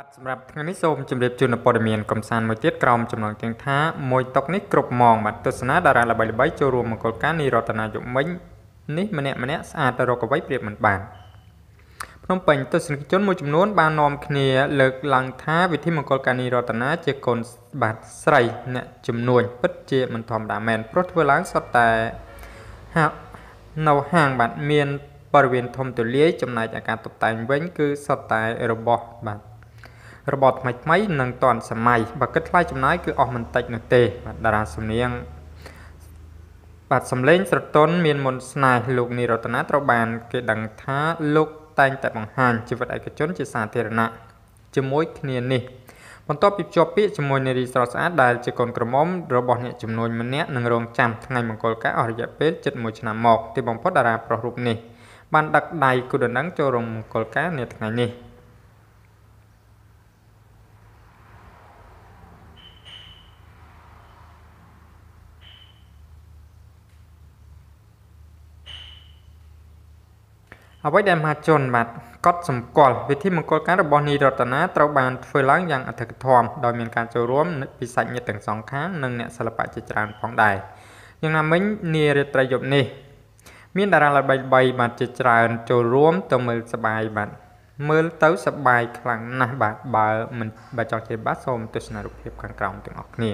បាទសម្រាប់ថ្ងៃនេះសូមជម្រាបជូននូវព័ត៌មានកំសាន្តមួយទៀតក្រោមចំណងទាំងថាមួយតុកនេះគ្រប់ម៉ោងបាទទស្សនាតារាល្បីៗចូលរួមមង្គលការនិរតនាយុមិញនេះម្នាក់ម្នាក់ស្អាតរកអ្វីប្រៀបមិនបានភ្នំពេញទស្សនិកជនមួយចំនួនបាននាំគ្នាលើកឡើងថាវិធីមង្គលការនិរតនាជាកូនបាទស្រីអ្នកជំនួញពិតជាមិនធម្មតាមែនព្រោះធ្វើឡើងសុទ្ធតែហានៅហាងបាទមានបរិវេណធំទូលាយចំណែកអាការតុបតែងវិញគឺសុទ្ធតែរបស់បាទ របបថ្មីថ្មីនិងតាន់សម័យបើគិតថ្លៃចំណាយគឺអស់មិនតិចនោះទេបាទតារាសំនៀងបាទសំឡេងស្រទន់មានមុនស្នេហ៍លោកនីរតនាត្រូវបាន គេដឹងថាលោកតែងតែបង្ហាញជីវិតឯកជនជាសាធារណៈជាមួយគ្នានេះបន្ទាប់ពីភ្ជាប់ពាក្យជាមួយនារីស្រស់ស្អាតដែលជាកូនក្រមុំរបស់អ្នកចំនួនម្នាក់នឹងរងចាំថ្ងៃមង្គលការអស់រយៈពេលជិត1ឆ្នាំមកទីបំផុតតារាប្រុសរូបនេះបានដឹកដៃគូដណ្ដឹងចូលរោងមង្គលការនាថ្ងៃនេះ អ្វីដែលមហាជនបាទកត់សម្គាល់វិធីមង្គលការរបស់នីរតនាត្រូវបានធ្វើឡើងយ៉ាងអធិកធមដោយមានការចូលរួមពីសាច់ញាតិទាំងសងខាងនិងអ្នកសិល្បៈជាច្រើនផងដែរយ៉ាងណាមិញនារាត្រីយប់នេះ មានតារាល្បីៗបាទជាច្រើនចូលរួមទៅមើលសបាយបាទមើលទៅសបាយខ្លាំងណាស់បាទបើមិនបើចង់ជិះបាទសូមទស្សនារូបភាពខាងក្រោមទាំងអស់គ្នា